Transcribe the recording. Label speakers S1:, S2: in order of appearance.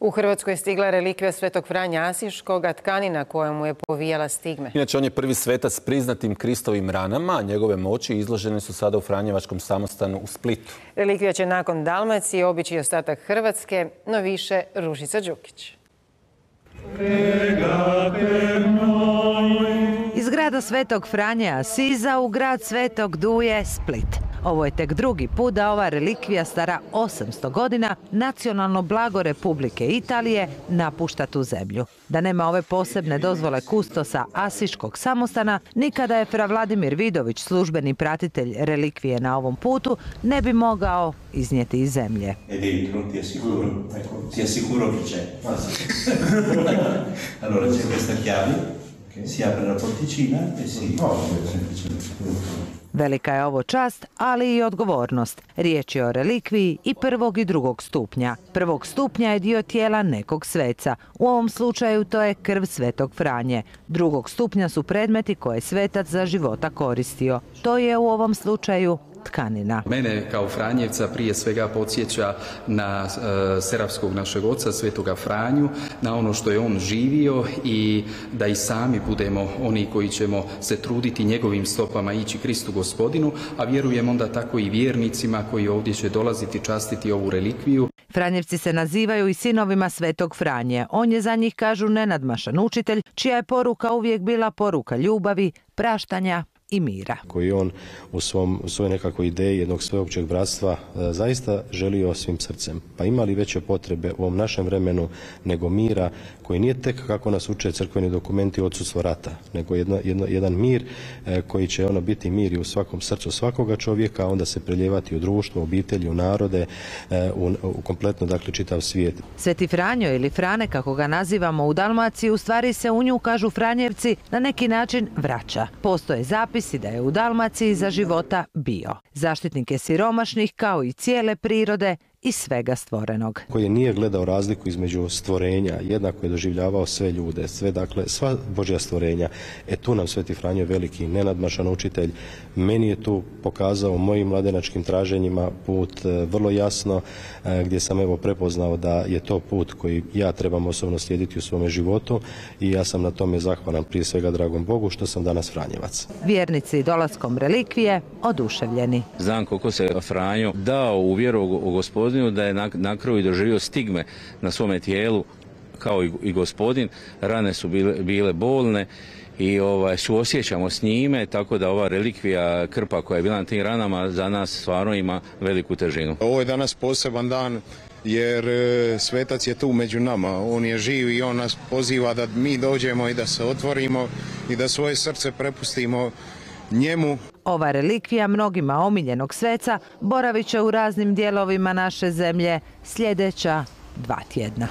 S1: U Hrvatskoj je stigla relikvija svetog Franja Asiškoga, tkanina koja mu je povijala stigme.
S2: Inače, on je prvi svetac s priznatim Kristovim ranama, a njegove moći izložene su sada u Franjevačkom samostanu u Splitu.
S1: Relikvija će nakon Dalmacije obići ostatak Hrvatske, no više Ružica Đukić.
S3: Grada Svetog Franje Asiza u grad Svetog Duje Split. Ovo je tek drugi put da ova relikvija stara 800 godina nacionalno blago Republike Italije napušta tu zemlju. Da nema ove posebne dozvole kustosa Asiškog samostana, nikada je Fra Vladimir Vidović, službeni pratitelj relikvije na ovom putu, ne bi mogao iznijeti iz zemlje.
S4: Chiave, si apre la porticina e si...
S3: Velika je ovo čast, ali i odgovornost. Riječ je o relikviji i prvog i drugog stupnja. Prvog stupnja je dio tijela nekog sveca. U ovom slučaju to je krv svetog Franje. Drugog stupnja su predmeti koje svetac za života koristio. To je u ovom slučaju tkanina.
S5: Mene kao Franjevca prije svega podsjeća na e, serapskog našeg oca Svetoga Franju, na ono što je on živio i da i sami budemo oni koji ćemo se truditi njegovim stopama ići Kristu gospodinu, a vjerujem onda tako i vjernicima koji ovdje će dolaziti častiti ovu relikviju.
S3: Franjevci se nazivaju i sinovima Svetog Franje. On je za njih, kažu, nenadmašan učitelj, čija je poruka uvijek bila poruka ljubavi, praštanja i mira.
S6: Koji on u, svom, u svojoj nekakvoj ideji jednog sveopćeg bratstva e, zaista želio svim srcem. Pa ima li veće potrebe u ovom našem vremenu nego mira koji nije tek kako nas uče crkveni dokumenti odsustvo rata, nego jedno, jedan mir e, koji će ono biti mir i u svakom srcu svakoga čovjeka, onda se preljevati u društvo, u obitelji, u narode, e, u, u kompletno dakle čitav svijet.
S3: Sveti Franjo ili Frane, kako ga nazivamo u Dalmaciji, u stvari se u nju, kažu Franjevci, na neki način vraća. Postoje zapisi da je u Dalmaciji za života bio. Zaštitnik je siromašnih kao i cijele prirode i svega stvorenog.
S6: Koji nije gledao razliku između stvorenja, jednako je doživljavao sve ljude, sve dakle sva Božja stvorenja. E tu nam Sveti Franjo veliki nenadmašan učitelj. Meni je tu pokazao mojim mladenačkim traženjima put e, vrlo jasno e, gdje sam evo prepoznao da je to put koji ja trebam osobno slijediti u svome životu i ja sam na tome zahvalan prije svega dragom Bogu što sam danas Franjevac.
S3: Vjernici dolaskom relikvije oduševljeni.
S7: Znam koliko se Franjo dao u vjeru u gospodinu da je na, kraju doživio stigme na svome tijelu kao i, i gospodin. Rane su bile, bile bolne i ovaj, suosjećamo s njime, tako da ova relikvija krpa koja je bila na tim ranama za nas stvarno ima veliku težinu.
S8: Ovo je danas poseban dan jer e, svetac je tu među nama, on je živ i on nas poziva da mi dođemo i da se otvorimo i da svoje srce prepustimo njemu.
S3: Ova relikvija mnogima omiljenog sveca boravit će u raznim dijelovima naše zemlje sljedeća dva tjedna.